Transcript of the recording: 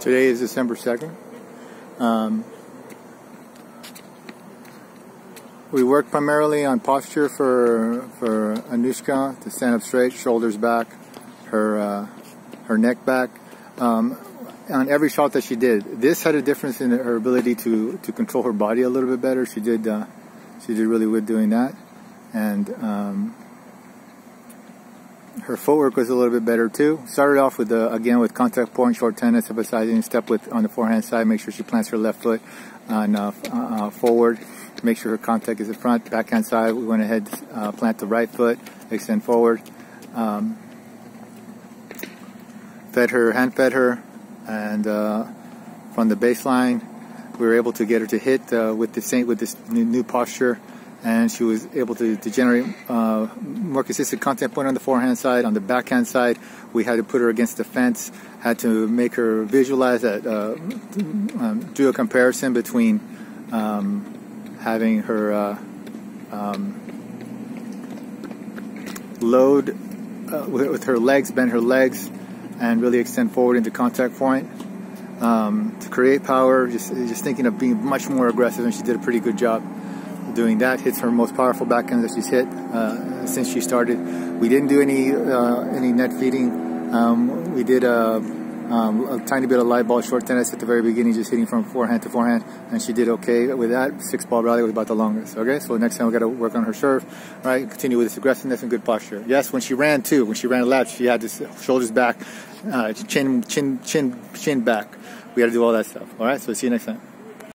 Today is December 2nd. Um, we work primarily on posture for for Anouksha to stand up straight, shoulders back, her uh, her neck back. Um, on every shot that she did, this had a difference in her ability to to control her body a little bit better. She did uh, she did really good doing that, and um, her footwork was a little bit better too. Started off with the, again with contact point, short tennis, emphasizing step with on the forehand side. Make sure she plants her left foot on uh, uh, forward. Make sure her contact is in front. Backhand side, we went ahead, uh, plant the right foot, extend forward. Um, fed her, hand fed her, and uh, from the baseline, we were able to get her to hit uh, with the same with this new, new posture and she was able to, to generate uh, more consistent contact point on the forehand side. On the backhand side, we had to put her against the fence, had to make her visualize that, uh, um, do a comparison between um, having her uh, um, load uh, with, with, her legs, bend her legs, and really extend forward into contact point. Um, to create power, just, just thinking of being much more aggressive, and she did a pretty good job doing that. Hits her most powerful backhand that she's hit uh, since she started. We didn't do any uh, any net feeding. Um, we did a, um, a, tiny bit of live ball short tennis at the very beginning, just hitting from forehand to forehand, and she did okay with that. Six ball rally was about the longest. Okay, so next time we got to work on her serve, right? Continue with this aggressiveness and good posture. Yes, when she ran too, when she ran lap, she had this shoulders back, uh, chin chin chin chin back. We got to do all that stuff. All right, so see you next time.